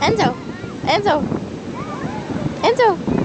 Enzo. Enzo. Enzo.